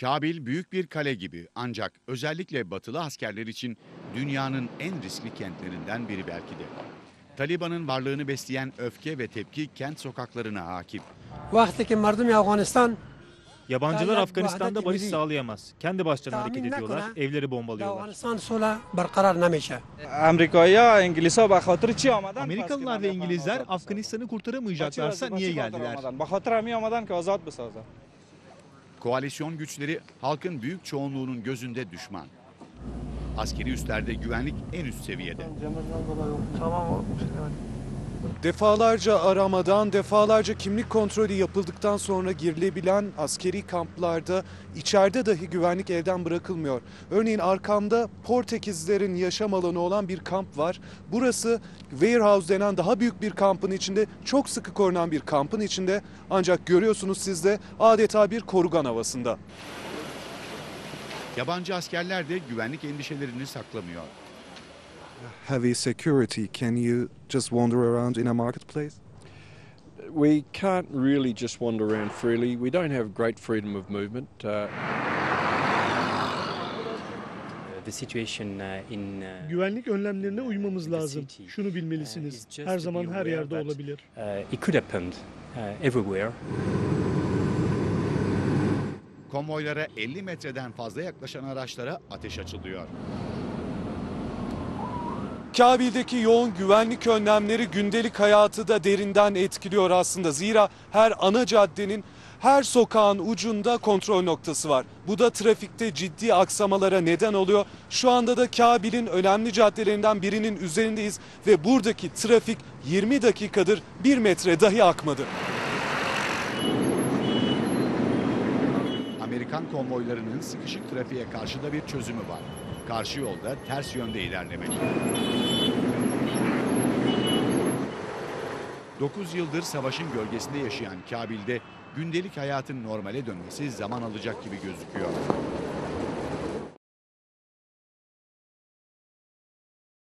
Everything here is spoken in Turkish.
Kabil büyük bir kale gibi ancak özellikle batılı askerler için dünyanın en riskli kentlerinden biri belki de. Taliban'ın varlığını besleyen öfke ve tepki kent sokaklarına hakim. Vaktiki mardım Afganistan. Yabancılar Afganistan'da barış sağlayamaz. Kendi başlarına hareket ediyorlar, evleri bombalıyorlar. Amerikalılar ve İngilizler Afganistan'ı kurtaramayacaklarsa niye geldiler? Koalisyon güçleri halkın büyük çoğunluğunun gözünde düşman. Askeri üslerde güvenlik en üst seviyede. Defalarca aramadan, defalarca kimlik kontrolü yapıldıktan sonra girilebilen askeri kamplarda içeride dahi güvenlik elden bırakılmıyor. Örneğin arkamda Portekizlerin yaşam alanı olan bir kamp var. Burası Warehouse denen daha büyük bir kampın içinde, çok sıkı korunan bir kampın içinde. Ancak görüyorsunuz siz de adeta bir korugan havasında. Yabancı askerler de güvenlik endişelerini saklamıyor. Heavy security. Can you just wander around in a marketplace? We can't really just wander around freely. We don't have great freedom of movement. Uh, the situation uh, in uh, Güvenlik önlemlerine uymamız lazım. Şunu uh, bilmelisiniz. Her zaman her yerde olabilir. it could happen everywhere. Konvoylara 50 metreden fazla yaklaşan araçlara ateş açılıyor. Kabil'deki yoğun güvenlik önlemleri gündelik hayatı da derinden etkiliyor aslında. Zira her ana caddenin her sokağın ucunda kontrol noktası var. Bu da trafikte ciddi aksamalara neden oluyor. Şu anda da Kabil'in önemli caddelerinden birinin üzerindeyiz ve buradaki trafik 20 dakikadır 1 metre dahi akmadı. Amerikan konvoylarının sıkışık trafiğe karşı da bir çözümü var. Karşı yolda ters yönde ilerlemek. 9 yıldır savaşın gölgesinde yaşayan Kabil'de gündelik hayatın normale dönmesi zaman alacak gibi gözüküyor.